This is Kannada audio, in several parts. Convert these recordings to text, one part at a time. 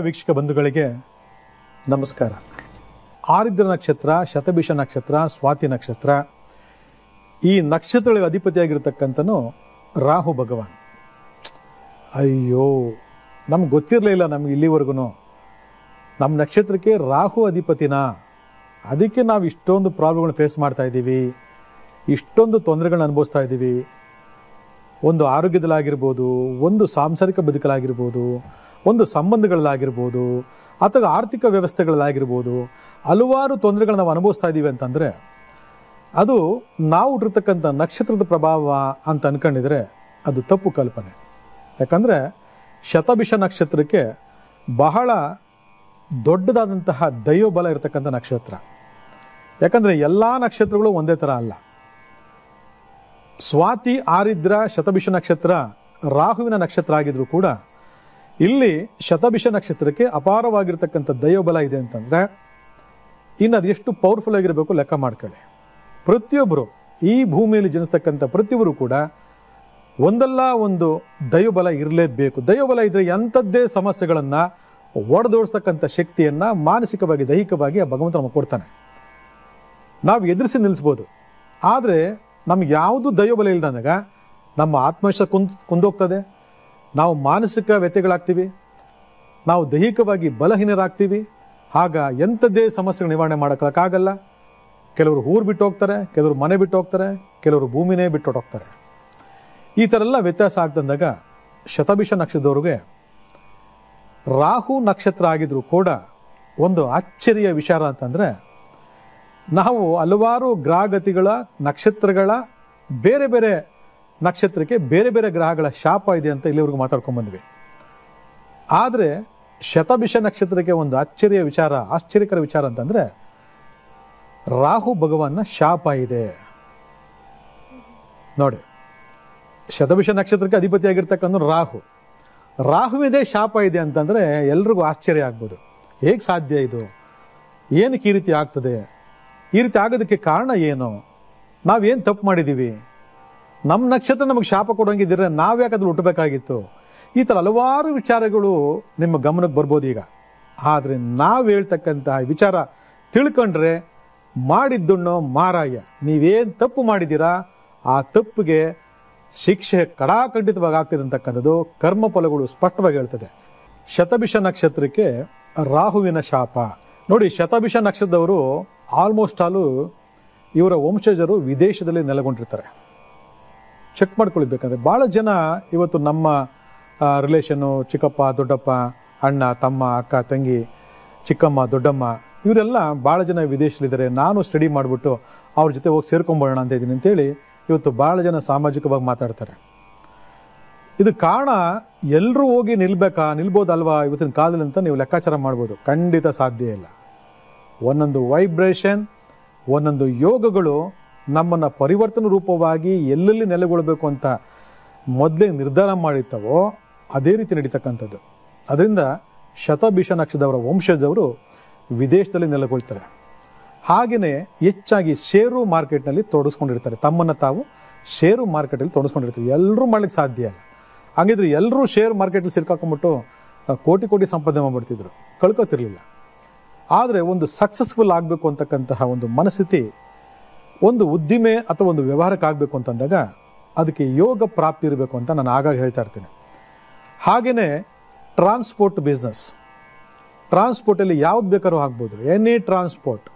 ವೀಕ್ಷಕ ಬಂಧುಗಳಿಗೆ ನಮಸ್ಕಾರ. ಆರಿದ್ರ ನಕ್ಷತ್ರ, ಶತಭಿಷ ನಕ್ಷತ್ರ, ಸ್ವಾತಿ ನಕ್ಷತ್ರ, ಈ ನಕ್ಷತ್ರಗಳಿಗೆ ಅಧಿಪತಿಯಾಗಿರ್ತಕ್ಕಂಥನು ರಾಹು ಭಗವಾನ್. ಅಯ್ಯೋ, ನಮ್ಗೆ ಗೊತ್ತಿರಲಿಲ್ಲ ನಮ್ಗೆ ಇಲ್ಲಿವರೆಗೂ ನಮ್ಮ ನಕ್ಷತ್ರಕ್ಕೆ ರಾಹು ಅಧಿಪತಿನ? ಅದಕ್ಕೆ ನಾವು ಇಷ್ಟೊಂದು ಪ್ರಾಬ್ಲಮ್ಗಳನ್ನ ಫೇಸ್ ಮಾಡ್ತಾ ಇದ್ದೀವಿ. ಇಷ್ಟೊಂದು ತೊಂದರೆಗಳನ್ನ ಅನುಭವಿಸ್ತಾ ಇದ್ದೀವಿ. ಒಂದು ಆರೋಗ್ಯದಲ್ಲಾಗಿರ್ಬೋದು, ಒಂದು ಸಾಂಸಾರಿಕ ಬದುಕಲಾಗಿರ್ಬೋದು ಒಂದು ಸಂಬಂಧಗಳಲ್ಲಾಗಿರ್ಬೋದು, ಅಥವಾ ಆರ್ಥಿಕ ವ್ಯವಸ್ಥೆಗಳಲ್ಲಾಗಿರ್ಬೋದು, ಹಲವಾರು ತೊಂದರೆಗಳನ್ನ ನಾವು ಅನುಭವಿಸ್ತಾ ಇದ್ದೀವಿ ಅಂತಂದರೆ, ಅದು ನಾವು ಹುಟ್ಟಿರ್ತಕ್ಕಂಥ ನಕ್ಷತ್ರದ ಪ್ರಭಾವ ಅಂತ ಅನ್ಕೊಂಡಿದ್ರೆ ಅದು ತಪ್ಪು ಕಲ್ಪನೆ. ಯಾಕಂದರೆ ಶತಭಿಷ ನಕ್ಷತ್ರಕ್ಕೆ ಬಹಳ ದೊಡ್ಡದಾದಂತಹ ದೈವಬಲ ಇರತಕ್ಕಂಥ ನಕ್ಷತ್ರ. ಯಾಕಂದರೆ ಎಲ್ಲ ನಕ್ಷತ್ರಗಳು ಒಂದೇ ಥರ ಅಲ್ಲ. ಸ್ವಾತಿ, ಆರಿದ್ರ, ಶತಭಿಷ ನಕ್ಷತ್ರ, ರಾಹುವಿನ ನಕ್ಷತ್ರ ಆಗಿದ್ರೂ ಕೂಡ ಇಲ್ಲಿ ಶತಭಿಷ ನಕ್ಷತ್ರಕ್ಕೆ ಅಪಾರವಾಗಿರ್ತಕ್ಕಂಥ ದೈವಬಲ ಇದೆ ಅಂತಂದ್ರೆ ಇನ್ನು ಅದು ಎಷ್ಟು ಪವರ್ಫುಲ್ ಆಗಿರಬೇಕು ಲೆಕ್ಕ ಮಾಡ್ಕೊಳ್ಳಿ. ಪ್ರತಿಯೊಬ್ಬರು ಈ ಭೂಮಿಯಲ್ಲಿ ಜನಿಸ್ತಕ್ಕಂಥ ಪ್ರತಿಯೊಬ್ಬರು ಕೂಡ ಒಂದಲ್ಲ ಒಂದು ದೈವಬಲ ಇರಲೇಬೇಕು. ದೈವಬಲ ಇದ್ರೆ ಎಂಥದ್ದೇ ಸಮಸ್ಯೆಗಳನ್ನ ಒಡೆದೋಡ್ಸಕ್ಕಂಥ ಶಕ್ತಿಯನ್ನ ಮಾನಸಿಕವಾಗಿ, ದೈಹಿಕವಾಗಿ ಆ ಭಗವಂತ ನಮಗೆ ಕೊಡ್ತಾನೆ. ನಾವು ಎದುರಿಸಿ ನಿಲ್ಲಿಸ್ಬೋದು ಆದರೆ ನಮ್ಗೆ ಯಾವುದು ದೈವಬಲ ಇಲ್ಲದಾಗ ನಮ್ಮ ಆತ್ಮವಿಶ್ವಾಸ ಕುಂದ್ ಕುಂದೋಗ್ತದೆ. ನಾವು ಮಾನಸಿಕ ವ್ಯತ್ಯಗಳಾಗ್ತೀವಿ ನಾವು ದೈಹಿಕವಾಗಿ ಬಲಹೀನರಾಗ್ತೀವಿ, ಆಗ ಎಂಥದ್ದೇ ಸಮಸ್ಯೆಗಳು ನಿವಾರಣೆ ಮಾಡೋಕ್ಕಾಗಲ್ಲ. ಕೆಲವರು ಊರು ಬಿಟ್ಟು ಹೋಗ್ತಾರೆ, ಕೆಲವರು ಮನೆ ಬಿಟ್ಟು ಹೋಗ್ತಾರೆ, ಕೆಲವರು ಭೂಮಿನೇ ಬಿಟ್ಟು ಹೋಗ್ತಾರೆ ಈ ಥರ ಎಲ್ಲ ವ್ಯತ್ಯಾಸ ಆಗ್ತಂದಾಗ ಶತಭಿಷ ನಕ್ಷತ್ರದವ್ರಿಗೆ ರಾಹು ನಕ್ಷತ್ರ ಆಗಿದ್ರು ಕೂಡ ಒಂದು ಆಶ್ಚರ್ಯ ವಿಚಾರ ಅಂತಂದರೆ, ನಾವು ಹಲವಾರು ಗ್ರಹಗತಿಗಳ ನಕ್ಷತ್ರಗಳ ಬೇರೆ ಬೇರೆ ನಕ್ಷತ್ರಕ್ಕೆ ಬೇರೆ ಬೇರೆ ಗ್ರಹಗಳ ಶಾಪ ಇದೆ ಅಂತ ಇಲ್ಲಿವರೆಗೂ ಮಾತಾಡ್ಕೊಂಡ್ಬಂದ್ವಿ. ಆದರೆ ಶತಭಿಷ ನಕ್ಷತ್ರಕ್ಕೆ ಒಂದು ಅಚ್ಚರಿಯ ವಿಚಾರ, ಆಶ್ಚರ್ಯಕರ ವಿಚಾರ ಅಂತಂದರೆ ರಾಹು ಭಗವಾನ್ನ ಶಾಪ ಇದೆ. ನೋಡಿ, ಶತಭಿಷ ನಕ್ಷತ್ರಕ್ಕೆ ಅಧಿಪತಿಯಾಗಿರ್ತಕ್ಕಂಥ ರಾಹು. ರಾಹುವಿದೆ ಶಾಪ ಇದೆ ಅಂತಂದರೆ ಎಲ್ರಿಗೂ ಆಶ್ಚರ್ಯ ಆಗ್ಬೋದು. ಹೇಗೆ ಸಾಧ್ಯ ಇದು? ಏನಕ್ಕೆ ಈ ರೀತಿ ಆಗ್ತದೆ? ಈ ರೀತಿ ಆಗೋದಕ್ಕೆ ಕಾರಣ ಏನು? ನಾವೇನು ತಪ್ಪು ಮಾಡಿದ್ದೀವಿ ನಮ್ಮ ನಕ್ಷತ್ರ ನಮಗೆ ಶಾಪ ಕೊಡೋಂಗಿದ್ದರೆ ನಾವ್ಯಾಕೆ ಅದ್ರಲ್ಲಿ ಹುಟ್ಟಬೇಕಾಗಿತ್ತು? ಈ ಥರ ಹಲವಾರು ವಿಚಾರಗಳು ನಿಮ್ಮ ಗಮನಕ್ಕೆ ಬರ್ಬೋದು ಈಗ. ಆದರೆ ನಾವು ಹೇಳ್ತಕ್ಕಂತಹ ವಿಚಾರ ತಿಳ್ಕೊಂಡ್ರೆ ಮಾಡಿದ್ದುಣ್ಣೋ ಮಾರಾಯ. ನೀವೇನು ತಪ್ಪು ಮಾಡಿದ್ದೀರಾ? ಆ ತಪ್ಪಿಗೆ ಶಿಕ್ಷೆ ಕಡಾಖಂಡಿತವಾಗಿ ಆಗ್ತಿದೆ ಅಂತಕ್ಕಂಥದ್ದು ಕರ್ಮ ಫಲಗಳು ಸ್ಪಷ್ಟವಾಗಿ ಹೇಳ್ತದೆ. ಶತಭಿಷ ನಕ್ಷತ್ರಕ್ಕೆ ರಾಹುವಿನ ಶಾಪ. ನೋಡಿ, ಶತಭಿಷ ನಕ್ಷತ್ರದವರು ಆಲ್ಮೋಸ್ಟ್ ಆಲು ಇವರ ವಂಶಜರು ವಿದೇಶದಲ್ಲಿ ನೆಲೆಗೊಂಡಿರ್ತಾರೆ. ಚೆಕ್ ಮಾಡ್ಕೊಳ್ಬೇಕಂದ್ರೆ ಭಾಳ ಜನ ಇವತ್ತು ನಮ್ಮ ರಿಲೇಷನ್ನು ಚಿಕ್ಕಪ್ಪ, ದೊಡ್ಡಪ್ಪ, ಅಣ್ಣ, ತಮ್ಮ, ಅಕ್ಕ, ತಂಗಿ, ಚಿಕ್ಕಮ್ಮ, ದೊಡ್ಡಮ್ಮ, ಇವರೆಲ್ಲ ಭಾಳ ಜನ ವಿದೇಶದಲ್ಲಿದ್ದಾರೆ. ನಾನು ಸ್ಟಡಿ ಮಾಡಿಬಿಟ್ಟು ಅವ್ರ ಜೊತೆ ಹೋಗಿ ಸೇರ್ಕೊಂಬೋಣ ಅಂತ ಇದ್ದೀನಿ ಅಂತೇಳಿ ಇವತ್ತು ಭಾಳ ಜನ ಸಾಮಾಜಿಕವಾಗಿ ಮಾತಾಡ್ತಾರೆ. ಇದು ಕಾರಣ ಎಲ್ಲರೂ ಹೋಗಿ ನಿಲ್ಬೇಕಾ, ನಿಲ್ಬೋದಲ್ವಾ ಇವತ್ತಿನ ಕಾಲದಲ್ಲಿ ಅಂತ ನೀವು ಲೆಕ್ಕಾಚಾರ ಮಾಡ್ಬೋದು. ಖಂಡಿತ ಸಾಧ್ಯ ಇಲ್ಲ. ಒಂದೊಂದು ವೈಬ್ರೇಷನ್ ಒಂದೊಂದು ಯೋಗಗಳು ನಮ್ಮನ್ನು ಪರಿವರ್ತನ ರೂಪವಾಗಿ ಎಲ್ಲೆಲ್ಲಿ ನೆಲೆಗೊಳ್ಳಬೇಕು ಅಂತ ಮೊದಲೇ ನಿರ್ಧಾರ ಮಾಡಿತ್ತವೋ ಅದೇ ರೀತಿ ನಡೀತಕ್ಕಂಥದ್ದು. ಅದರಿಂದ ಶತಭಿಷ ನಕ್ಷದವರ ವಂಶದವರು ವಿದೇಶದಲ್ಲಿ ನೆಲೆಗೊಳ್ತಾರೆ. ಹಾಗೆಯೇ ಹೆಚ್ಚಾಗಿ ಷೇರು ಮಾರ್ಕೆಟ್ನಲ್ಲಿ ತೊಡಸ್ಕೊಂಡಿರ್ತಾರೆ. ತಮ್ಮನ್ನು ತಾವು ಷೇರು ಮಾರ್ಕೆಟಲ್ಲಿ ತೊಡಸ್ಕೊಂಡಿರ್ತಾರೆ ಎಲ್ಲರೂ ಮಾಡ್ಲಿಕ್ಕೆ ಸಾಧ್ಯ ಇಲ್ಲ. ಹಂಗಿದ್ರೆ ಎಲ್ಲರೂ ಶೇರ್ ಮಾರ್ಕೆಟಲ್ಲಿ ಸಿಲ್ಕಾಕೊಂಡ್ಬಿಟ್ಟು ಕೋಟಿ ಕೋಟಿ ಸಂಪಾದನೆ ಮಾಡ್ಬಿಡ್ತಿದ್ರು. ಕಳ್ಕೊತಿರ್ಲಿಲ್ಲ. ಆದರೆ ಒಂದು ಸಕ್ಸಸ್ಫುಲ್ ಆಗಬೇಕು ಅಂತಕ್ಕಂತಹ ಒಂದು ಮನಸ್ಥಿತಿ ಒಂದು ಉದ್ದಿಮೆ ಅಥವಾ ಒಂದು ವ್ಯವಹಾರಕ್ಕೆ ಆಗಬೇಕು ಅಂತಂದಾಗ ಅದಕ್ಕೆ ಯೋಗ ಪ್ರಾಪ್ತಿ ಇರಬೇಕು ಅಂತ ನಾನು ಆಗಾಗ ಹೇಳ್ತಾ ಇರ್ತೀನಿ. ಹಾಗೆಯೇ ಟ್ರಾನ್ಸ್ಪೋರ್ಟ್ ಬಿಸ್ನೆಸ್. ಟ್ರಾನ್ಸ್ಪೋರ್ಟಲ್ಲಿ ಯಾವ್ದು ಬೇಕಾದ್ರೂ ಆಗ್ಬೋದು. Any transport.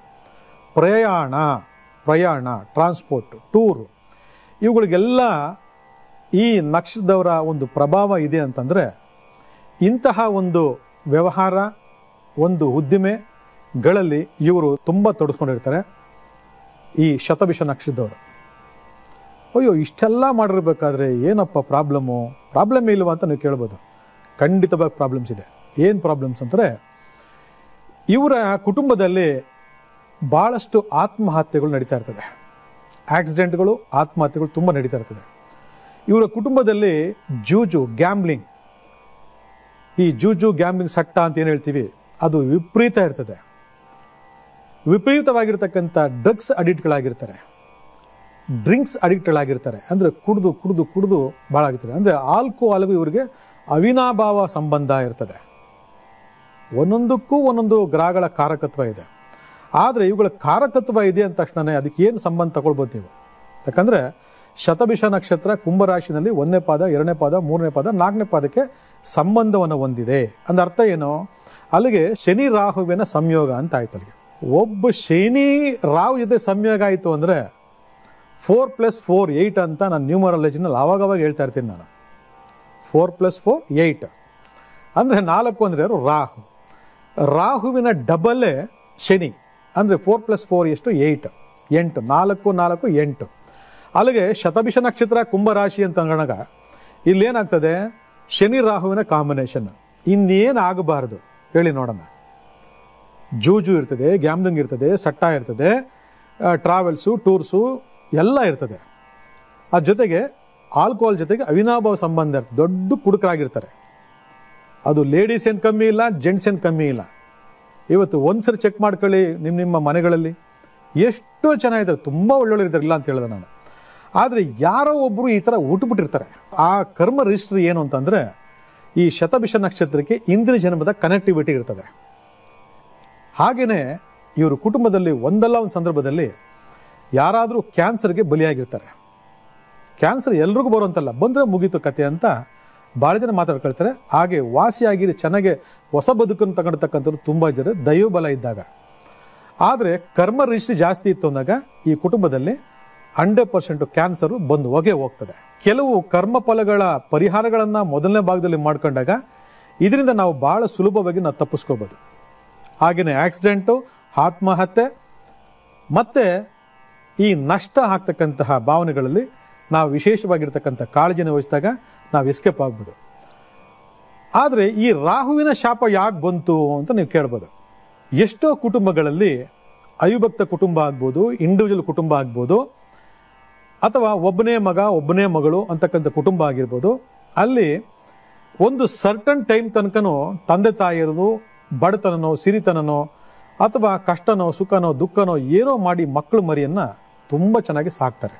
ಪ್ರಯಾಣ ಪ್ರಯಾಣ, ಟ್ರಾನ್ಸ್ಪೋರ್ಟ್, ಟೂರು. ಇವುಗಳಿಗೆಲ್ಲ ಈ ನಕ್ಷತ್ರದವರ ಒಂದು ಪ್ರಭಾವ ಇದೆ ಅಂತಂದರೆ ಇಂತಹ ಒಂದು ವ್ಯವಹಾರ, ಒಂದು ಉದ್ದಿಮೆಗಳಲ್ಲಿ ಇವರು ತುಂಬ ತೊಡಸ್ಕೊಂಡಿರ್ತಾರೆ. ಈ ಶತಭಿಷ ನಕ್ಷತ್ರದವರು ಅಯ್ಯೋ, ಇಷ್ಟೆಲ್ಲ ಮಾಡಿರ್ಬೇಕಾದ್ರೆ ಏನಪ್ಪ ಪ್ರಾಬ್ಲಮ್ಮು ಪ್ರಾಬ್ಲಮ್ ಇಲ್ವಾ ಅಂತ ನೀವು ಕೇಳ್ಬೋದು. ಖಂಡಿತವಾಗಿ ಪ್ರಾಬ್ಲಮ್ಸ್ ಇದೆ. ಏನು ಪ್ರಾಬ್ಲಮ್ಸ್ ಅಂದರೆ ಇವರ ಕುಟುಂಬದಲ್ಲಿ ಭಾಳಷ್ಟು ಆತ್ಮಹತ್ಯೆಗಳು ನಡೀತಾ ಇರ್ತದೆ. ಆಕ್ಸಿಡೆಂಟ್ಗಳು, ಆತ್ಮಹತ್ಯೆಗಳು ತುಂಬ ನಡೀತಾ ಇರ್ತದೆ. ಇವರ ಕುಟುಂಬದಲ್ಲಿ ಜೂಜು ಗ್ಯಾಮ್ಲಿಂಗ್ ಈ ಜೂಜು ಗ್ಯಾಮ್ಲಿಂಗ್ ಸಟ್ಟ ಅಂತ ಏನು ಹೇಳ್ತೀವಿ? ಅದು ವಿಪರೀತ ಇರ್ತದೆ. ವಿಪರೀತವಾಗಿರ್ತಕ್ಕಂಥ ಡ್ರಗ್ಸ್ ಅಡಿಕ್ಟ್ಗಳಾಗಿರ್ತಾರೆ. ಡ್ರಿಂಕ್ಸ್ ಅಡಿಕ್ಟ್ಗಳಾಗಿರ್ತಾರೆ. ಅಂದರೆ ಕುಡಿದು ಕುಡಿದು ಕುಡಿದು ಭಾಳ ಆಗಿರ್ತಾರೆ ಅಂದರೆ ಆಲ್ಕೋಹಾಲ್ಗೂ ಇವರಿಗೆ ಅವಿನಾಭಾವ ಸಂಬಂಧ ಇರ್ತದೆ. ಒಂದೊಂದಕ್ಕೂ ಒಂದೊಂದು ಗ್ರಹಗಳ ಕಾರಕತ್ವ ಇದೆ. ಆದರೆ ಇವುಗಳ ಕಾರಕತ್ವ ಇದೆ ಅಂದ ತಕ್ಷಣವೇ ಅದಕ್ಕೆ ಏನು ಸಂಬಂಧ ತಗೊಳ್ಬೋದು ನೀವು? ಯಾಕಂದರೆ ಶತಭಿಷ ನಕ್ಷತ್ರ ಕುಂಭರಾಶಿನಲ್ಲಿ ಒಂದನೇ ಪಾದ, ಎರಡನೇ ಪಾದ, ಮೂರನೇ ಪಾದ, ನಾಲ್ಕನೇ ಪಾದಕ್ಕೆ ಸಂಬಂಧವನ್ನು ಹೊಂದಿದೆ. ಅಂದ ಅರ್ಥ ಏನು? ಅಲ್ಲಿಗೆ ಶನಿ ರಾಹುವಿನ ಸಂಯೋಗ ಅಂತ ಆಯ್ತು ಅಲ್ಲಿಗೆ. ಒಬ್ಬ ಶನಿ ರಾವ್ ಜೊತೆ ಸಂಯೋಗ ಆಯಿತು ಅಂದರೆ ಫೋರ್ ಪ್ಲಸ್ ಫೋರ್ ಏಯ್ಟ್ ಅಂತ ನಾನು ನ್ಯೂಮರಾಲಜಿನಲ್ಲಿ ಆವಾಗವಾಗ ಹೇಳ್ತಾ ಇರ್ತೀನಿ ನಾನು. ಫೋರ್ ಪ್ಲಸ್ ಫೋರ್ ಏಯ್ಟ್ ಅಂದರೆ ನಾಲ್ಕು ಅಂದರೆ ಯಾರು? ರಾಹು. ರಾಹುವಿನ ಡಬಲ್ಲೇ ಶನಿ. ಅಂದರೆ ಫೋರ್ ಪ್ಲಸ್ ಫೋರ್ ಎಷ್ಟು? ಏಯ್ಟ್ ಎಂಟು. ನಾಲ್ಕು ನಾಲ್ಕು, ಎಂಟು. ಅಲ್ಲಿಗೆ ಶತಭಿಷ ನಕ್ಷತ್ರ ಕುಂಭರಾಶಿ ಅಂತ ಅಂದಾಗ ಇಲ್ಲೇನಾಗ್ತದೆ? ಶನಿ ರಾಹುವಿನ ಕಾಂಬಿನೇಷನ್ ಇನ್ನೇನು ಆಗಬಾರ್ದು ಹೇಳಿ ನೋಡೋಣ. ಜೂಜು ಇರ್ತದೆ ಗ್ಯಾಮ್ಲಿಂಗ್ ಇರ್ತದೆ, ಸಟ್ಟ ಇರ್ತದೆ ಟ್ರಾವೆಲ್ಸು ಟೂರ್ಸು ಎಲ್ಲ ಇರ್ತದೆ. ಅದ್ರ ಜೊತೆಗೆ ಆಲ್ಕೋಹಾಲ್ ಜೊತೆಗೆ ಅವಿನಾಭಾವ ಸಂಬಂಧ ಇರ್ತದೆ. ದೊಡ್ಡ ಕುಡುಕರಾಗಿರ್ತಾರೆ. ಅದು ಲೇಡೀಸ್ ಏನು ಕಮ್ಮಿ ಇಲ್ಲ ಜೆಂಟ್ಸ್ ಏನು ಕಮ್ಮಿ ಇಲ್ಲ. ಇವತ್ತು ಒಂದ್ಸರಿ ಚೆಕ್ ಮಾಡ್ಕೊಳ್ಳಿ ನಿಮ್ಮ ನಿಮ್ಮ ಮನೆಗಳಲ್ಲಿ. ಎಷ್ಟೋ ಚೆನ್ನಾಗಿದ್ದಾರೆ ತುಂಬ ಒಳ್ಳೊಳ್ಳೆ ಇದ್ದಾರೆ, ಇಲ್ಲ ಅಂತ ಹೇಳಿದೆ ನಾನು. ಆದರೆ ಯಾರೋ ಒಬ್ಬರು ಈ ಥರ ಉಟ್ಬಿಟ್ಟಿರ್ತಾರೆ. ಆ ಕರ್ಮ ರಿಜಿಸ್ಟ್ರಿ ಏನು ಅಂತಂದರೆ ಈ ಶತಭಿಷ ನಕ್ಷತ್ರಕ್ಕೆ ಇಂದ್ರ ಜನ್ಮದ ಕನೆಕ್ಟಿವಿಟಿ ಇರ್ತದೆ. ಹಾಗೆಯೇ ಇವರು ಕುಟುಂಬದಲ್ಲಿ ಒಂದಲ್ಲ ಒಂದು ಸಂದರ್ಭದಲ್ಲಿ ಯಾರಾದರೂ ಕ್ಯಾನ್ಸರ್ಗೆ ಬಲಿಯಾಗಿರ್ತಾರೆ. ಕ್ಯಾನ್ಸರ್ ಎಲ್ರಿಗೂ ಬರುವಂತಲ್ಲ, ಬಂದರೆ ಮುಗೀತು ಕತೆ ಅಂತ ಭಾಳ ಜನ ಮಾತಾಡ್ಕೊಳ್ತಾರೆ. ಹಾಗೆ ವಾಸಿಯಾಗಿರಿ, ಚೆನ್ನಾಗೆ ಹೊಸ ಬದುಕನ್ನು ತಗೊಂಡಿರ್ತಕ್ಕಂಥವ್ರು ತುಂಬ ಜನ ದೈವಬಲ ಇದ್ದಾಗ. ಆದರೆ ಕರ್ಮ ರಿಜಿಸ್ಟ್ರಿ ಜಾಸ್ತಿ ಇತ್ತು ಅಂದಾಗ ಈ ಕುಟುಂಬದಲ್ಲಿ ಹಂಡ್ರೆಡ್ ಪರ್ಸೆಂಟು ಕ್ಯಾನ್ಸರು ಬಂದು ಹೊಗೆ ಹೋಗ್ತದೆ. ಕೆಲವು ಕರ್ಮ ಫಲಗಳ ಪರಿಹಾರಗಳನ್ನು ಮೊದಲನೇ ಭಾಗದಲ್ಲಿ ಮಾಡ್ಕೊಂಡಾಗ ಇದರಿಂದ ನಾವು ಭಾಳ ಸುಲಭವಾಗಿ ನಾವು ತಪ್ಪಿಸ್ಕೋಬೋದು. ಹಾಗೆಯೇ ಆಕ್ಸಿಡೆಂಟು, ಆತ್ಮಹತ್ಯೆ, ಮತ್ತು ಈ ನಷ್ಟ ಆಗ್ತಕ್ಕಂತಹ ಭಾವನೆಗಳಲ್ಲಿ ನಾವು ವಿಶೇಷವಾಗಿರ್ತಕ್ಕಂಥ ಕಾಳಜಿನ ವಹಿಸಿದಾಗ ನಾವು ಎಸ್ಕೇಪ್ ಆಗ್ಬೋದು. ಆದರೆ ಈ ರಾಹುವಿನ ಶಾಪ ಯಾಕೆ ಬಂತು ಅಂತ ನೀವು ಕೇಳ್ಬೋದು. ಎಷ್ಟೋ ಕುಟುಂಬಗಳಲ್ಲಿ ಅವಿಭಕ್ತ ಕುಟುಂಬ ಆಗ್ಬೋದು ಇಂಡಿವಿಜುವಲ್ ಕುಟುಂಬ ಆಗ್ಬೋದು, ಅಥವಾ ಒಬ್ಬನೇ ಮಗ, ಒಬ್ಬನೇ ಮಗಳು ಅಂತಕ್ಕಂಥ ಕುಟುಂಬ ಆಗಿರ್ಬೋದು. ಅಲ್ಲಿ ಒಂದು ಸರ್ಟನ್ ಟೈಮ್ ತನಕನೂ ತಂದೆ ತಾಯಿಯರು ಬಡತನನೋ, ಸಿರಿತನನೋ, ಅಥವಾ ಕಷ್ಟನೋ, ಸುಖನೋ, ದುಃಖನೋ, ಏನೋ ಮಾಡಿ ಮಕ್ಕಳು ಮರಿಯನ್ನು ತುಂಬ ಚೆನ್ನಾಗಿ ಸಾಕ್ತಾರೆ.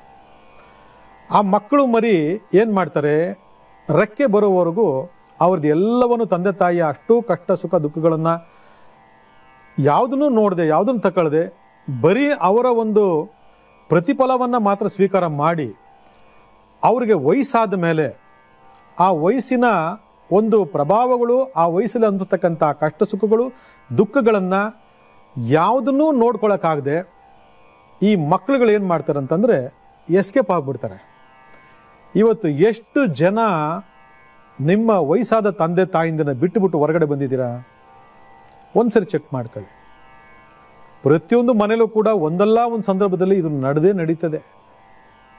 ಆ ಮಕ್ಕಳು ಮರಿ ಏನು ಮಾಡ್ತಾರೆ? ರೆಕ್ಕೆ ಬರೋವರೆಗೂ ಅವ್ರದ್ದು ಎಲ್ಲವನ್ನು ತಂದೆ ತಾಯಿಯ ಅಷ್ಟು ಕಷ್ಟ, ಸುಖ, ದುಃಖಗಳನ್ನು ಯಾವುದನ್ನು ನೋಡದೆ, ಯಾವುದನ್ನು ತಗೊಳ್ಳದೆ ಬರೀ ಅವರ ಒಂದು ಪ್ರತಿಫಲವನ್ನು ಮಾತ್ರ ಸ್ವೀಕಾರ ಮಾಡಿ ಅವರಿಗೆ ವಯಸ್ಸಾದ ಮೇಲೆ ಆ ವಯಸ್ಸಿನ ಒಂದು ಪ್ರಭಾವಗಳು ಆ ವಯಸ್ಸಲ್ಲಿ ಅಂದಿರ್ತಕ್ಕಂಥ ಕಷ್ಟ ಸುಖಗಳು ದುಃಖಗಳನ್ನು ಯಾವುದನ್ನೂ ನೋಡ್ಕೊಳಕ್ಕಾಗದೆ ಈ ಮಕ್ಕಳುಗಳು ಏನು ಮಾಡ್ತಾರೆ ಅಂತಂದರೆ ಎಸ್ಕೇಪ್ ಆಗಿಬಿಡ್ತಾರೆ. ಇವತ್ತು ಎಷ್ಟು ಜನ ನಿಮ್ಮ ವಯಸ್ಸಾದ ತಂದೆ ತಾಯಿಂದನ ಬಿಟ್ಟುಬಿಟ್ಟು ಬಿಟ್ಟು ಹೊರಗಡೆ ಬಂದಿದ್ದೀರಾ? ಒಂದ್ಸರಿ ಚೆಕ್ ಮಾಡ್ಕೊಳ್ಳಿ. ಪ್ರತಿಯೊಂದು ಮನೆಯಲ್ಲೂ ಕೂಡ ಒಂದಲ್ಲ ಒಂದು ಸಂದರ್ಭದಲ್ಲಿ ಇದು ನಡೆದೇ ನಡೀತದೆ.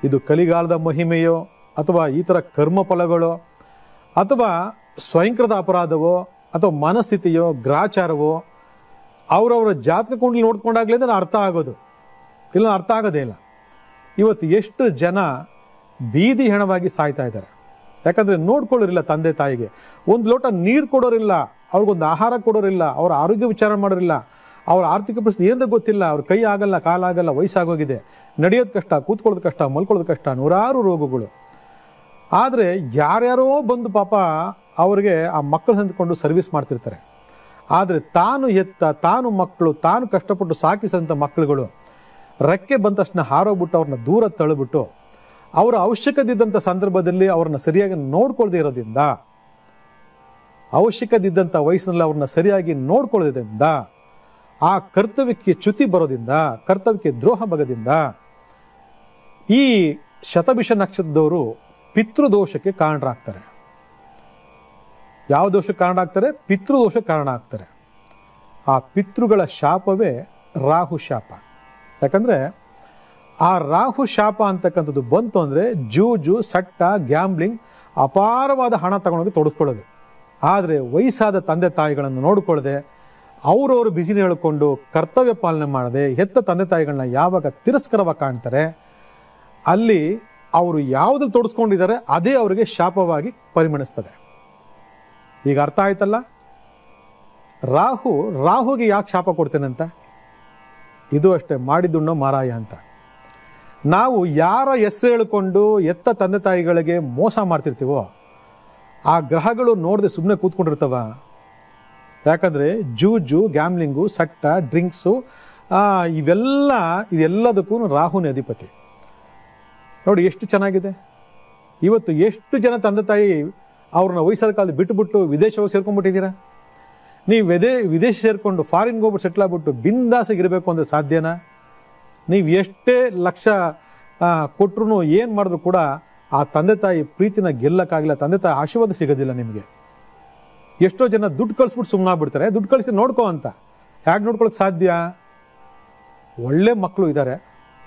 ಇದು ಕಲಿಗಾಲದ ಮಹಿಮೆಯೋ ಅಥವಾ ಈ ಥರ ಕರ್ಮ ಫಲಗಳೋ ಅಥವಾ ಸ್ವಯಂಕೃತ ಅಪರಾಧವೋ ಅಥವಾ ಮನಸ್ಥಿತಿಯೋ, ಗ್ರಾಚಾರವೋ, ಅವರವರ ಜಾತಕ ಕುಂಡಲಿ ನೋಡ್ಕೊಂಡಾಗ್ಲೇ ಅರ್ಥ ಆಗೋದು. ಇಲ್ಲ ಅರ್ಥ ಆಗೋದೇ ಇಲ್ಲ. ಇವತ್ತು ಎಷ್ಟು ಜನ ಬೀದಿ ಹೆಣವಾಗಿ ಸಾಯ್ತಾ ಇದ್ದಾರೆ. ಯಾಕಂದರೆ ನೋಡ್ಕೊಳ್ಳೋರಿಲ್ಲ ತಂದೆ ತಾಯಿಗೆ. ಒಂದು ಲೋಟ ನೀರು ಕೊಡೋರಿಲ್ಲ, ಅವ್ರಿಗೊಂದು ಆಹಾರ ಕೊಡೋರಿಲ್ಲ, ಅವ್ರ ಆರೋಗ್ಯ ವಿಚಾರ ಮಾಡೋರಿಲ್ಲ, ಅವ್ರ ಆರ್ಥಿಕ ಪರಿಸ್ಥಿತಿ ಏನಂತ ಗೊತ್ತಿಲ್ಲ, ಅವ್ರ ಕೈ ಆಗಲ್ಲ, ಕಾಲಾಗಲ್ಲ, ವಯಸ್ಸಾಗೋಗಿದೆ. ನಡೆಯೋದು ಕಷ್ಟ, ಕೂತ್ಕೊಳ್ಳೋದು ಕಷ್ಟ, ಮಲ್ಕೊಳ್ಳೋದು ಕಷ್ಟ, ನೂರಾರು ರೋಗಗಳು. ಆದರೆ ಯಾರ್ಯಾರೋ ಬಂದು ಪಾಪ ಅವರಿಗೆ ಆ ಮಕ್ಕಳು ಹೊಂದ್ಕೊಂಡು ಸರ್ವಿಸ್ ಮಾಡ್ತಿರ್ತಾರೆ. ಆದರೆ ತಾನು ಎತ್ತ ತಾನು ಮಕ್ಕಳು, ತಾನು ಕಷ್ಟಪಟ್ಟು ಸಾಕಿಸಿದಂಥ ಮಕ್ಕಳುಗಳು ರೆಕ್ಕೆ ಬಂದ ತಕ್ಷಣ ಹಾರೋಗ್ಬಿಟ್ಟು ಅವ್ರನ್ನ ದೂರ ತಳ್ಳಿಬಿಟ್ಟು ಅವರ ಅವಶ್ಯಕದಿದ್ದಂಥ ಸಂದರ್ಭದಲ್ಲಿ ಅವ್ರನ್ನ ಸರಿಯಾಗಿ ನೋಡ್ಕೊಳ್ದೇ ಇರೋದ್ರಿಂದ ಅವಶ್ಯಕದಿದ್ದಂಥ ವಯಸ್ಸಿನಲ್ಲಿ ಅವ್ರನ್ನ ಸರಿಯಾಗಿ ನೋಡ್ಕೊಳ್ಳೋದ್ರಿಂದ ಆ ಕರ್ತವ್ಯಕ್ಕೆ ಚ್ಯುತಿ ಬರೋದಿಂದ ಕರ್ತವ್ಯಕ್ಕೆ ದ್ರೋಹ ಬಗದಿಂದ ಈ ಶತಭಿಷ ನಕ್ಷತ್ರದವರು ಪಿತೃದೋಷಕ್ಕೆ ಕಾರಣರಾಗ್ತಾರೆ. ಯಾವ ದೋಷಕ್ಕೆ ಕಾರಣ ಆಗ್ತಾರೆ ಪಿತೃದೋಷಕ್ಕೆ ಕಾರಣ ಆಗ್ತಾರೆ ಆ ಪಿತೃಗಳ ಶಾಪವೇ ರಾಹು ಶಾಪ. ಯಾಕಂದರೆ ಆ ರಾಹು ಶಾಪ ಅಂತಕ್ಕಂಥದ್ದು ಬಂತು ಅಂದರೆ ಜೂಜು, ಸಟ್ಟ, ಗ್ಯಾಂಬ್ಲಿಂಗ್ ಅಪಾರವಾದ ಹಣ ತಗೊಂಡೋಗಿ ತೊಡಸ್ಕೊಳ್ಳೋದು. ಆದರೆ ವಯಸ್ಸಾದ ತಂದೆ ತಾಯಿಗಳನ್ನು ನೋಡಿಕೊಳ್ಳದೆ ಅವರವರು ಬಿಸಿಲು ಹೇಳ್ಕೊಂಡು ಕರ್ತವ್ಯ ಪಾಲನೆ ಮಾಡದೆ ಹೆತ್ತ ತಂದೆ ತಾಯಿಗಳನ್ನ ಯಾವಾಗ ತಿರಸ್ಕರವಾಗಿ ಕಾಣ್ತಾರೆ, ಅಲ್ಲಿ ಅವರು ಯಾವುದು ತೊಡಸ್ಕೊಂಡಿದ್ದಾರೆ, ಅದೇ ಅವರಿಗೆ ಶಾಪವಾಗಿ ಪರಿಮಣಿಸ್ತದೆ ಈಗ ಅರ್ಥ ಆಯ್ತಲ್ಲ? ರಾಹು, ರಾಹುಗೆ ಯಾಕೆ ಶಾಪ ಕೊಡ್ತೇನಂತ? ಇದು ಅಷ್ಟೇ, ಮಾಡಿದ್ದುಣ್ಣೋ ಮಾರಾಯ ಅಂತ. ನಾವು ಯಾರ ಹೆಸರು ಹೇಳಿಕೊಂಡು ಎತ್ತ ತಂದೆ ತಾಯಿಗಳಿಗೆ ಮೋಸ ಮಾಡ್ತಿರ್ತೀವೋ, ಆ ಗ್ರಹಗಳು ನೋಡದೆ ಸುಮ್ಮನೆ ಕೂತ್ಕೊಂಡಿರ್ತವ. ಯಾಕಂದರೆ ಜೂಜು, ಗ್ಯಾಮ್ಲಿಂಗು, ಸಟ್ಟ, ಡ್ರಿಂಕ್ಸು ಇವೆಲ್ಲ ಇದೆಲ್ಲದಕ್ಕೂ ರಾಹುನೇ ಅಧಿಪತಿ. ನೋಡಿ ಎಷ್ಟು ಚೆನ್ನಾಗಿದೆ. ಇವತ್ತು ಎಷ್ಟು ಜನ ತಂದೆ ತಾಯಿ ಅವ್ರನ್ನ ವಯಸ್ಸಾದ ಕಾಲದ ಬಿಟ್ಟುಬಿಟ್ಟು ಹೋಗಿ ಸೇರ್ಕೊಂಡ್ಬಿಟ್ಟಿದ್ದೀರಾ? ನೀವು ವಿದೇ, ವಿದೇಶ ಸೇರಿಕೊಂಡು ಫಾರಿನ್ಗೆ ಹೋಗ್ಬಿಟ್ಟು ಸೆಟ್ಲ್ ಆಗ್ಬಿಟ್ಟು ಬಿಂದಾಸಾಗಿರಬೇಕು ಅಂದರೆ ಸಾಧ್ಯನಾ? ನೀವು ಎಷ್ಟೇ ಲಕ್ಷ ಕೊಟ್ಟರು ಏನು ಮಾಡಿದ್ರು ಕೂಡ ಆ ತಂದೆ ತಾಯಿ ಪ್ರೀತಿನ ಗೆಲ್ಲಕ್ಕಾಗಿಲ್ಲ. ತಂದೆ ತಾಯಿ ಆಶೀರ್ವಾದ ಸಿಗೋದಿಲ್ಲ ನಿಮಗೆ. ಎಷ್ಟೋ ಜನ ದುಡ್ಡು ಕಳಿಸ್ಬಿಟ್ಟು ಸುಮ್ಮನಾಗ್ಬಿಡ್ತಾರೆ ದುಡ್ಡು ಕಳಿಸಿ ನೋಡ್ಕೋ ಅಂತ. ಹೇಗೆ ನೋಡ್ಕೊಳಕ್ಕೆ ಸಾಧ್ಯ? ಒಳ್ಳೆ ಮಕ್ಕಳು ಇದ್ದಾರೆ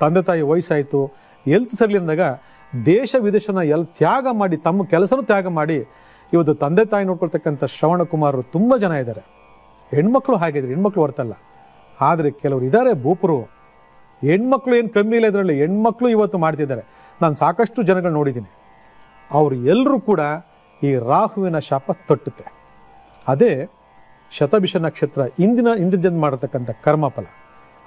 ತಂದೆ ತಾಯಿ ವಯಸ್ಸಾಯಿತು. ಎಲ್ತ್ ಸರ್ಲಿಂದಾಗ ಅಂದಾಗ ದೇಶ ವಿದೇಶನ ಎಲ್ ತ್ಯಾಗ ಮಾಡಿ, ತಮ್ಮ ಕೆಲಸನೂ ತ್ಯಾಗ ಮಾಡಿ, ಇವತ್ತು ತಂದೆ ತಾಯಿ ನೋಡ್ಕೊಳ್ತಕ್ಕಂಥ ಶ್ರವಣ ಕುಮಾರರು ತುಂಬ ಜನ ಇದ್ದಾರೆ. ಹೆಣ್ಮಕ್ಳು ಹಾಗಿದ್ರೆ ಹೆಣ್ಮಕ್ಳು ಹೊರ್ತಲ್ಲ. ಆದರೆ ಕೆಲವರು ಇದ್ದಾರೆ ಭೂಪರು ಹೆಣ್ಮಕ್ಳು ಏನು ಕಮ್ಮಿ ಇಲ್ಲ ಇದರಲ್ಲಿ, ಹೆಣ್ಮಕ್ಳು ಇವತ್ತು ಮಾಡ್ತಿದ್ದಾರೆ. ನಾನು ಸಾಕಷ್ಟು ಜನಗಳು ನೋಡಿದ್ದೀನಿ. ಅವರು ಎಲ್ಲರೂ ಕೂಡ ಈ ರಾಹುವಿನ ಶಾಪ ತಟ್ಟುತ್ತೆ. ಅದೇ ಶತಭಿಷ ನಕ್ಷತ್ರ ಇಂದಿನ ಇಂದಿನ ಜನ್ಮ ಮಾಡತಕ್ಕಂಥ ಕರ್ಮಫಲ.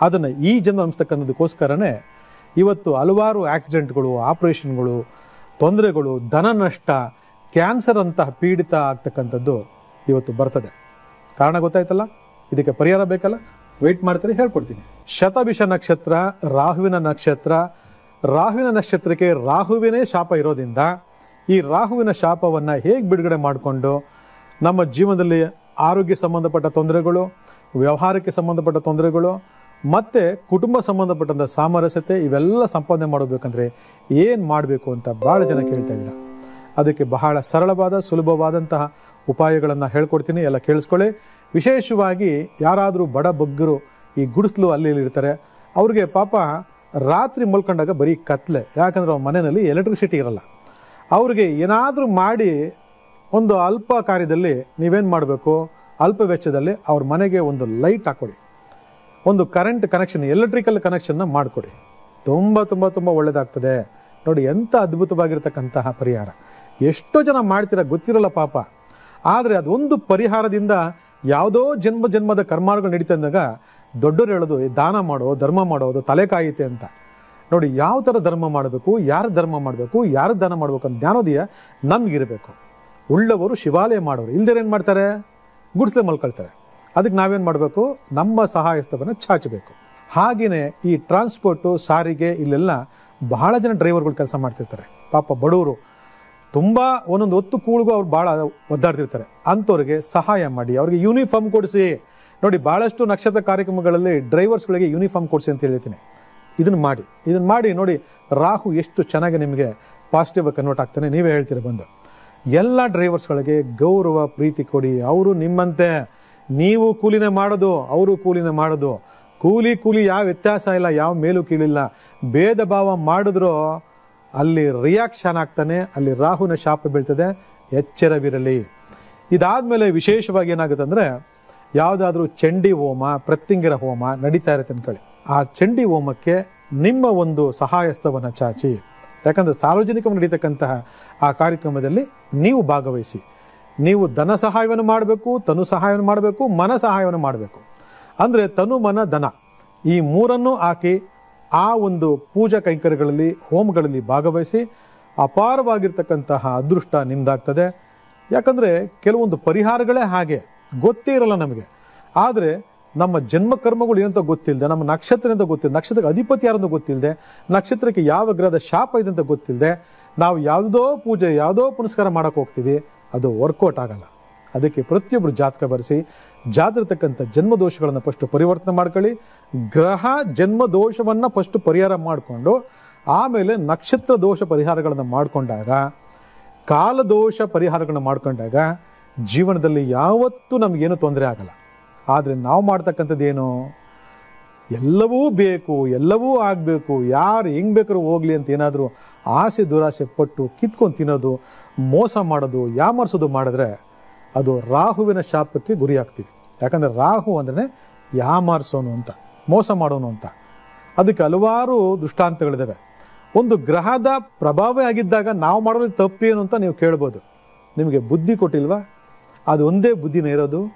ಅದನ್ನು ಈ ಜನ್ಮ ಅನಿಸ್ತಕ್ಕಂಥದಕ್ಕೋಸ್ಕರನೇ ಇವತ್ತು ಹಲವಾರು ಆಕ್ಸಿಡೆಂಟ್ಗಳು, ಆಪರೇಷನ್ಗಳು, ತೊಂದರೆಗಳು, ಧನ ನಷ್ಟ, ಕ್ಯಾನ್ಸರ್ ಅಂತಹ ಪೀಡಿತ ಆಗ್ತಕ್ಕಂಥದ್ದು ಇವತ್ತು ಬರ್ತದೆ. ಕಾರಣ ಗೊತ್ತಾಯ್ತಲ್ಲ? ಇದಕ್ಕೆ ಪರಿಹಾರ ಬೇಕಲ್ಲ? ವೆಯ್ಟ್ ಮಾಡ್ತಾರೆ, ಹೇಳ್ಕೊಡ್ತೀನಿ. ಶತಭಿಷ ನಕ್ಷತ್ರ, ರಾಹುವಿನ ನಕ್ಷತ್ರ. ರಾಹುವಿನ ನಕ್ಷತ್ರಕ್ಕೆ ರಾಹುವಿನೇ ಶಾಪ ಇರೋದ್ರಿಂದ ಈ ರಾಹುವಿನ ಶಾಪವನ್ನು ಹೇಗೆ ಬಿಡುಗಡೆ ಮಾಡಿಕೊಂಡು ನಮ್ಮ ಜೀವನದಲ್ಲಿ ಆರೋಗ್ಯ ಸಂಬಂಧಪಟ್ಟ ತೊಂದರೆಗಳು, ವ್ಯವಹಾರಕ್ಕೆ ಸಂಬಂಧಪಟ್ಟ ತೊಂದರೆಗಳು ಮತ್ತು ಕುಟುಂಬ ಸಂಬಂಧಪಟ್ಟಂಥ ಸಾಮರಸ್ಯತೆ ಇವೆಲ್ಲ ಸಂಪಾದನೆ ಮಾಡಬೇಕಂದ್ರೆ ಏನು ಮಾಡಬೇಕು ಅಂತ ಭಾಳ ಜನ ಕೇಳ್ತಾ ಇದ್ದೀರಾ? ಅದಕ್ಕೆ ಬಹಳ ಸರಳವಾದ, ಸುಲಭವಾದಂತಹ ಉಪಾಯಗಳನ್ನು ಹೇಳ್ಕೊಡ್ತೀನಿ. ಎಲ್ಲ ಕೇಳಿಸ್ಕೊಳ್ಳಿ. ವಿಶೇಷವಾಗಿ ಯಾರಾದರೂ ಬಡ ಬಗ್ಗರು ಈ ಗುಡಿಸ್ಲು ಅಲ್ಲಿ ಇರ್ತಾರೆ, ಅವ್ರಿಗೆ ಪಾಪ ರಾತ್ರಿ ಮಲ್ಕೊಂಡಾಗ ಬರೀ ಕತ್ಲೆ. ಯಾಕಂದ್ರೆ ಅವ್ರ ಮನೆಯಲ್ಲಿ ಎಲೆಕ್ಟ್ರಿಸಿಟಿ ಇರಲ್ಲ. ಅವ್ರಿಗೆ ಏನಾದರೂ ಮಾಡಿ ಒಂದು ಅಲ್ಪ ಕಾರ್ಯದಲ್ಲಿ ನೀವೇನು ಮಾಡಬೇಕು? ಅಲ್ಪ ವೆಚ್ಚದಲ್ಲಿ ಅವ್ರ ಮನೆಗೆ ಒಂದು ಲೈಟ್ ಹಾಕ್ಕೊಡಿ ಒಂದು ಕರೆಂಟ್ ಕನೆಕ್ಷನ್ ಎಲೆಕ್ಟ್ರಿಕಲ್ ಕನೆಕ್ಷನ್ನ ಮಾಡಿಕೊಡಿ. ತುಂಬ ತುಂಬ ತುಂಬ ಒಳ್ಳೆಯದಾಗ್ತದೆ ನೋಡಿ ಎಂಥ ಅದ್ಭುತವಾಗಿರ್ತಕ್ಕಂತಹ ಪರಿಹಾರ. ಎಷ್ಟೋ ಜನ ಮಾಡ್ತೀರ ಗೊತ್ತಿರಲ್ಲ ಪಾಪ. ಆದರೆ ಅದೊಂದು ಪರಿಹಾರದಿಂದ ಯಾವುದೋ ಜನ್ಮ ಜನ್ಮದ ಕರ್ಮಾರ್ಗಳು ನಡೀತಾ ಅಂದಾಗ ದೊಡ್ಡರು ಹೇಳೋದು "ಏ, ದಾನ ಮಾಡೋ ಧರ್ಮ ಮಾಡೋದು ತಲೆ ಕಾಯಿತೆ ಅಂತ. ನೋಡಿ ಯಾವ ಥರ ಧರ್ಮ ಮಾಡಬೇಕು ಯಾರು ಧರ್ಮ ಮಾಡಬೇಕು ಯಾರು ದಾನ ಮಾಡಬೇಕು ಅಂತ ಜ್ಞಾನೋದಯ ನಮಗಿರಬೇಕು. ಉಳ್ಳವರು ಶಿವಾಲಯ ಮಾಡೋರು. ಇಲ್ದೇ ಏನು ಮಾಡ್ತಾರೆ? ಗುಡಿಸ್ಲೆ ಮಲ್ಕೊಳ್ತಾರೆ. ಅದಕ್ಕೆ ನಾವೇನು ಮಾಡಬೇಕು? ನಮ್ಮ ಸಹಾಯಸ್ತವನ್ನು ಚಾಚಬೇಕು. ಹಾಗೆಯೇ ಈ ಟ್ರಾನ್ಸ್ಪೋರ್ಟು ಸಾರಿಗೆ ಇಲ್ಲೆಲ್ಲ ಬಹಳ ಜನ ಡ್ರೈವರ್ಗಳು ಕೆಲಸ ಮಾಡ್ತಿರ್ತಾರೆ. ಪಾಪ ಬಡವರು. ತುಂಬ ಒಂದೊಂದು ಹೊತ್ತು ಕೂಳಿಗೂ ಅವ್ರು ಭಾಳ ಒದ್ದಾಡ್ತಿರ್ತಾರೆ. ಅಂಥವ್ರಿಗೆ ಸಹಾಯ ಮಾಡಿ. ಅವ್ರಿಗೆ ಯೂನಿಫಾರ್ಮ್ ಕೊಡಿಸಿ. ನೋಡಿ ಭಾಳಷ್ಟು ನಕ್ಷತ್ರ ಕಾರ್ಯಕ್ರಮಗಳಲ್ಲಿ ಡ್ರೈವರ್ಸ್ಗಳಿಗೆ ಯೂನಿಫಾರ್ಮ್ ಕೊಡಿಸಿ ಅಂತ ಹೇಳ್ತೀನಿ. ಇದನ್ನು ಮಾಡಿ. ಇದನ್ನು ಮಾಡಿ ನೋಡಿ, ರಾಹು ಎಷ್ಟು ಚೆನ್ನಾಗಿ ನಿಮಗೆ ಪಾಸಿಟಿವ್ ಕನ್ವರ್ಟ್ ಆಗ್ತಾನೆ ನೀವೇ ಹೇಳ್ತೀರ ಬಂದು. ಎಲ್ಲ ಡ್ರೈವರ್ಸ್ಗಳಿಗೆ ಗೌರವ, ಪ್ರೀತಿ ಕೊಡಿ. ಅವರು ನಿಮ್ಮಂತೆ. ನೀವು ಕೂಲಿನ ಮಾಡೋದು, ಅವರು ಕೂಲಿನ ಮಾಡೋದು. ಕೂಲಿ ಕೂಲಿ ಯಾವ ವ್ಯತ್ಯಾಸ ಇಲ್ಲ, ಯಾವ ಮೇಲೂ ಕೀಳಿಲ್ಲ. ಭೇದ ಭಾವ ಮಾಡಿದ್ರು ಅಲ್ಲಿ ರಿಯಾಕ್ಷನ್ ಆಗ್ತಾನೆ, ಅಲ್ಲಿ ರಾಹುನ ಶಾಪ ಬೀಳ್ತದೆ, ಎಚ್ಚರವಿರಲಿ. ಇದಾದ್ಮೇಲೆ ವಿಶೇಷವಾಗಿ ಏನಾಗುತ್ತೆ ಅಂದ್ರೆ ಯಾವುದಾದ್ರೂ ಚಂಡಿ ಹೋಮ, ಪ್ರತ್ಯಂಗಿರ ಹೋಮ ನಡೀತಾ ಇರುತ್ತೆ ಅನ್ಕೊಳ್ಳಿ. ಆ ಚಂಡಿ ಹೋಮಕ್ಕೆ ನಿಮ್ಮ ಒಂದು ಸಹಾಯಸ್ತವನ್ನು ಚಾಚಿ. ಯಾಕಂದ್ರೆ ಸಾರ್ವಜನಿಕವಾಗಿ ನಡೀತಕ್ಕಂತಹ ಆ ಕಾರ್ಯಕ್ರಮದಲ್ಲಿ ನೀವು ಭಾಗವಹಿಸಿ. ನೀವು ಧನ ಸಹಾಯವನ್ನು ಮಾಡಬೇಕು, ತನು ಸಹಾಯವನ್ನು ಮಾಡಬೇಕು, ಮನ ಸಹಾಯವನ್ನು ಮಾಡಬೇಕು. ಅಂದರೆ ತನು, ಮನ, ಧನ. ಈ ಮೂರನ್ನು ಹಾಕಿ ಆ ಒಂದು ಪೂಜಾ ಕೈಂಕರ್ಯಗಳಲ್ಲಿ, ಹೋಮಗಳಲ್ಲಿ ಭಾಗವಹಿಸಿ ಅಪಾರವಾಗಿರ್ತಕ್ಕಂತಹ ಅದೃಷ್ಟ ನಿಮ್ದಾಗ್ತದೆ. ಯಾಕಂದರೆ ಕೆಲವೊಂದು ಪರಿಹಾರಗಳೇ ಹಾಗೆ, ಗೊತ್ತೇ ಇರಲ್ಲ ನಮಗೆ. ಆದರೆ ನಮ್ಮ ಜನ್ಮ ಕರ್ಮಗಳು ಏನಂತ ಗೊತ್ತಿಲ್ಲದೆ ನಮ್ಮ ನಕ್ಷತ್ರ ಅಂತ ಗೊತ್ತಿಲ್ಲ ನಕ್ಷತ್ರಕ್ಕೆ ಅಧಿಪತಿ ಯಾರಂತ ಗೊತ್ತಿಲ್ಲದೆ ನಕ್ಷತ್ರಕ್ಕೆ ಯಾವ ಗ್ರಹದ ಶಾಪ ಇದೆ ಅಂತ ಗೊತ್ತಿಲ್ಲದೆ ನಾವು ಯಾವುದೋ ಪೂಜೆ, ಯಾವುದೋ ಪುನಸ್ಕಾರ ಮಾಡಕ್ಕೆ ಹೋಗ್ತೀವಿ ಅದು ವರ್ಕೌಟ್ ಆಗಲ್ಲ. ಅದಕ್ಕೆ ಪ್ರತಿಯೊಬ್ಬರು ಜಾತಕ ಬರೆಸಿ ಜಾತಿರ್ತಕ್ಕಂಥ ಜನ್ಮದೋಷಗಳನ್ನು ಫಸ್ಟ್ ಪರಿವರ್ತನೆ ಮಾಡ್ಕೊಳ್ಳಿ, ಗ್ರಹ ಜನ್ಮ ದೋಷವನ್ನು ಫಸ್ಟ್ ಪರಿಹಾರ ಮಾಡಿಕೊಂಡು, ಆಮೇಲೆ ನಕ್ಷತ್ರ ದೋಷ ಪರಿಹಾರಗಳನ್ನು ಮಾಡಿಕೊಂಡಾಗ, ಕಾಲದೋಷ ಪರಿಹಾರಗಳನ್ನು ಮಾಡ್ಕೊಂಡಾಗ, ಜೀವನದಲ್ಲಿ ಯಾವತ್ತೂ ನಮಗೇನು ತೊಂದರೆ ಆಗಲ್ಲ. ಆದರೆ ನಾವು ಮಾಡ್ತಕ್ಕಂಥದ್ದು ಏನು? ಎಲ್ಲವೂ ಬೇಕು, ಎಲ್ಲವೂ ಆಗಬೇಕು, ಯಾರು ಹೆಂಗ್ ಬೇಕಾದ್ರೂ ಹೋಗಲಿ ಅಂತ ಏನಾದರೂ ಆಸೆ ದುರಾಸೆ ಪಟ್ಟು ಕಿತ್ಕೊಂಡು ತಿನ್ನೋದು ಮೋಸ ಮಾಡೋದು, ಯಾಮರ್ಸೋದು ಮಾಡಿದ್ರೆ ಅದು ರಾಹುವಿನ ಶಾಪಕ್ಕೆ ಗುರಿಯಾಗ್ತೀವಿ. ಯಾಕಂದರೆ ರಾಹು ಅಂದ್ರೆ ಯಾಮಾರಿಸೋನು ಅಂತ, ಮೋಸ ಮಾಡೋನು ಅಂತ. ಅದಕ್ಕೆ ಹಲವಾರು ದೃಷ್ಟಾಂತಗಳಿದ್ದಾವೆ ಒಂದು ಗ್ರಹದ ಪ್ರಭಾವ ಆಗಿದ್ದಾಗ ನಾವು ಮಾಡೋದು ತಪ್ಪೇನು ಅಂತ ನೀವು ಕೇಳ್ಬೋದು. ನಿಮಗೆ ಬುದ್ಧಿ ಕೊಟ್ಟಿಲ್ವಾ? ಅದು ಒಂದೇ ಬುದ್ಧಿನೇ ಇರೋದು.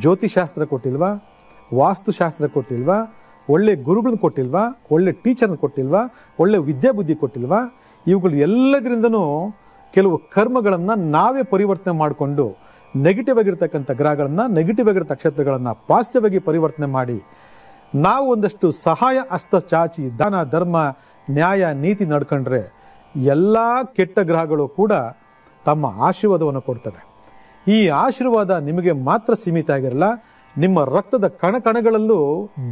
ಜ್ಯೋತಿಷಾಸ್ತ್ರ ಕೊಟ್ಟಿಲ್ವಾ? ವಾಸ್ತುಶಾಸ್ತ್ರ ಕೊಟ್ಟಿಲ್ವಾ? ಒಳ್ಳೆ ಗುರುಗಳನ್ನ ಕೊಟ್ಟಿಲ್ವಾ? ಒಳ್ಳೆ ಟೀಚರ್ನ ಕೊಟ್ಟಿಲ್ವಾ? ಒಳ್ಳೆ ವಿದ್ಯಾಬುದ್ಧಿ ಕೊಟ್ಟಿಲ್ವಾ? ಇವುಗಳು ಎಲ್ಲದರಿಂದನೂ ಕೆಲವು ಕರ್ಮಗಳನ್ನು ನಾವೇ ಪರಿವರ್ತನೆ ಮಾಡಿಕೊಂಡು ನೆಗೆಟಿವ್ ಆಗಿರ್ತಕ್ಕಂಥ ಗ್ರಹಗಳನ್ನು ನೆಗೆಟಿವ್ ಆಗಿರೋ ಕ್ಷೇತ್ರಗಳನ್ನು ಪಾಸಿಟಿವ್ ಆಗಿ ಪರಿವರ್ತನೆ ಮಾಡಿ ನಾವು ಒಂದಷ್ಟು ಸಹಾಯ, ಅಸ್ತ, ಚಾಚಿ, ದಾನ, ಧರ್ಮ, ನ್ಯಾಯ, ನೀತಿ ನಡ್ಕೊಂಡ್ರೆ ಎಲ್ಲ ಕೆಟ್ಟ ಗ್ರಹಗಳು ಕೂಡ ತಮ್ಮ ಆಶೀರ್ವಾದವನ್ನು ಕೊಡ್ತವೆ. ಈ ಆಶೀರ್ವಾದ ನಿಮಗೆ ಮಾತ್ರ ಸೀಮಿತ ಆಗಿರಲ್ಲ, ನಿಮ್ಮ ರಕ್ತದ ಕಣಕಣಗಳಲ್ಲೂ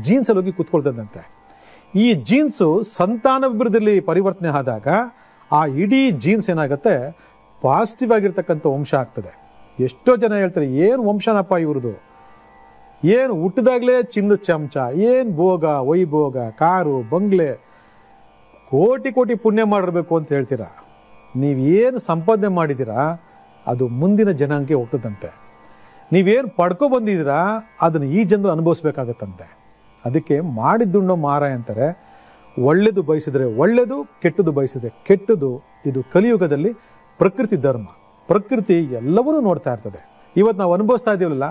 ಜೀನ್ಸ್ ಅಲ್ಲಿ ಹೋಗಿ ಕೂತ್ಕೊಳ್ತದಂತೆ. ಈ ಜೀನ್ಸು ಸಂತಾನಾಭಿವೃದ್ಧಿಯಲ್ಲಿ ಪರಿವರ್ತನೆ ಆದಾಗ ಆ ಇಡೀ ಜೀನ್ಸ್ ಏನಾಗುತ್ತೆ? ಪಾಸಿಟಿವ್ ಆಗಿರ್ತಕ್ಕಂಥ ವಂಶ ಆಗ್ತದೆ. ಎಷ್ಟೋ ಜನ ಹೇಳ್ತಾರೆ, ಏನು ವಂಶನಪ್ಪ ಇವ್ರದು? ಏನು ಹುಟ್ಟಿದಾಗಲೇ ಚಿನ್ನದ ಚಮಚ, ಏನು ಭೋಗ, ವೈಭೋಗ, ಕಾರು, ಬಂಗ್ಲೆ, ಕೋಟಿ ಕೋಟಿ ಪುಣ್ಯ ಮಾಡಿರಬೇಕು ಅಂತ ಹೇಳ್ತೀರಾ? ನೀವೇನು ಸಂಪಾದನೆ ಮಾಡಿದ್ದೀರಾ, ಅದು ಮುಂದಿನ ಜನಾಂಗಕ್ಕೆ ಹೋಗ್ತದಂತೆ. ನೀವೇನು ಪಡ್ಕೊ ಬಂದಿದ್ದೀರಾ, ಅದನ್ನು ಈ ಜನರು ಅನುಭವಿಸ್ಬೇಕಾಗತ್ತಂತೆ. ಅದಕ್ಕೆ ಮಾಡಿದ್ದುಣ್ಣೋ ಮಾರ ಅಂತಾರೆ ಒಳ್ಳೆದು ಬಯಸಿದರೆ ಒಳ್ಳೆಯದು ಕೆಟ್ಟದು ಬಯಸಿದರೆ ಕೆಟ್ಟದು. ಇದು ಕಲಿಯುಗದಲ್ಲಿ ಪ್ರಕೃತಿ ಧರ್ಮ. ಪ್ರಕೃತಿ ಎಲ್ಲವನ್ನೂ ನೋಡ್ತಾ ಇರ್ತದೆ. ಇವತ್ತು ನಾವು ಅನುಭವಿಸ್ತಾ ಇದ್ದೀವಲ್ಲ,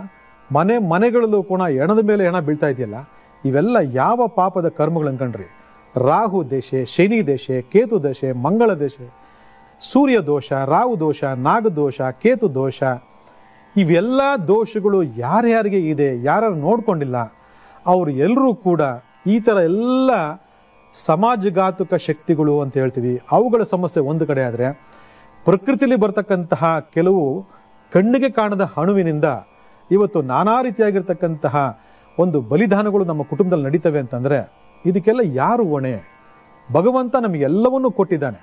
ಮನೆ ಮನೆಗಳಲ್ಲೂ ಕೂಡ ಹೆಣದ ಮೇಲೆ ಹೆಣ ಬೀಳ್ತಾ ಇದೆಯಲ್ಲ, ಇವೆಲ್ಲ ಯಾವ ಪಾಪದ ಕರ್ಮಗಳು ಅನ್ಕಂಡ್ರಿ? ರಾಹು ದೇಶೆ, ಶನಿ ದೇಶೆ, ಕೇತು ದಶೆ, ಮಂಗಳ ದೇಶೆ, ಸೂರ್ಯ ದೋಷ, ರಾಹು ದೋಷ, ನಾಗ ದೋಷ, ಕೇತು ದೋಷ, ಇವೆಲ್ಲ ದೋಷಗಳು ಯಾರ್ಯಾರಿಗೆ ಇದೆ ಯಾರು ನೋಡ್ಕೊಂಡಿಲ್ಲ, ಅವರು ಎಲ್ಲರೂ ಕೂಡ ಈ ಥರ ಎಲ್ಲ ಸಮಾಜಘಾತುಕ ಶಕ್ತಿಗಳು ಅಂತ ಹೇಳ್ತೀವಿ. ಅವುಗಳ ಸಮಸ್ಯೆ ಒಂದು ಕಡೆ ಆದರೆ ಪ್ರಕೃತಿಯಲ್ಲಿ ಬರ್ತಕ್ಕಂತಹ ಕೆಲವು ಕಣ್ಣಿಗೆ ಕಾಣದ ಅಣುವಿನಿಂದ ಇವತ್ತು ನಾನಾ ರೀತಿಯಾಗಿರ್ತಕ್ಕಂತಹ ಒಂದು ಬಲಿದಾನಗಳು ನಮ್ಮ ಕುಟುಂಬದಲ್ಲಿ ನಡೀತವೆ ಅಂತಂದರೆ, ಇದಕ್ಕೆಲ್ಲ ಯಾರು ಹೊಣೆ? ಭಗವಂತ ನಮಗೆಲ್ಲವನ್ನೂ ಕೊಟ್ಟಿದ್ದಾನೆ.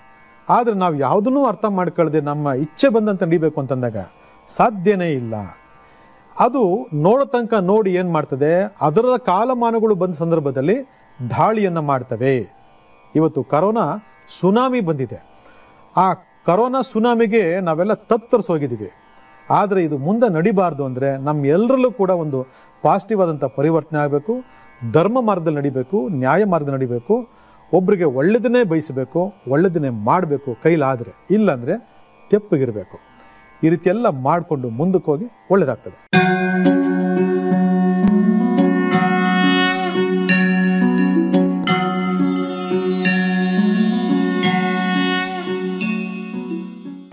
ಆದರೆ ನಾವು ಯಾವುದನ್ನೂ ಅರ್ಥ ಮಾಡ್ಕೊಳ್ಳದೆ ನಮ್ಮ ಇಚ್ಛೆ ಬಂದಂತೆ ನಡಿಬೇಕು ಅಂತಂದಾಗ ಸಾಧ್ಯನೇ ಇಲ್ಲ. ಅದು ನೋಡೋ ತನಕ ನೋಡಿ ಏನು ಮಾಡ್ತದೆ, ಅದರ ಕಾಲಮಾನಗಳು ಬಂದ ಸಂದರ್ಭದಲ್ಲಿ ದಾಳಿಯನ್ನ ಮಾಡ್ತವೆ. ಇವತ್ತು ಕರೋನಾ ಸುನಾಮಿ ಬಂದಿದೆ. ಆ ಕರೋನಾ ಸುನಾಮಿಗೆ ನಾವೆಲ್ಲ ತತ್ತರಿಸೋಗಿದ್ದೀವಿ ಆದರೆ ಇದು ಮುಂದೆ ನಡಿಬಾರ್ದು ಅಂದರೆ ನಮ್ಮ ಎಲ್ಲರಲ್ಲೂ ಕೂಡ ಒಂದು ಪಾಸಿಟಿವ್ ಆದಂಥ ಪರಿವರ್ತನೆ ಆಗಬೇಕು, ಧರ್ಮ ಮಾರ್ಗದಲ್ಲಿ ನಡಿಬೇಕು, ನ್ಯಾಯ ಮಾರ್ಗದಲ್ಲಿ ನಡಿಬೇಕು, ಒಬ್ರಿಗೆ ಒಳ್ಳೆದನ್ನೇ ಬಯಸಬೇಕು, ಒಳ್ಳೇದನ್ನೇ ಮಾಡಬೇಕು ಕೈಲಾದರೆ. ಇಲ್ಲಾಂದರೆ ತೆಪ್ಪಗಿರಬೇಕು. ಈ ರೀತಿ ಎಲ್ಲ ಮಾಡಿಕೊಂಡು ಮುಂದಕ್ಕೆ ಹೋಗಿ ಒಳ್ಳೆಯದಾಗ್ತದೆ